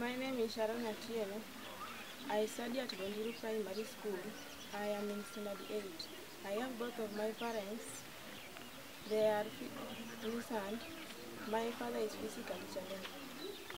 My name is Sharon Atieno. I study at Bondiru Primary School. I am in standard 8. I have both of my parents. They are physicians. My father is physically challenged.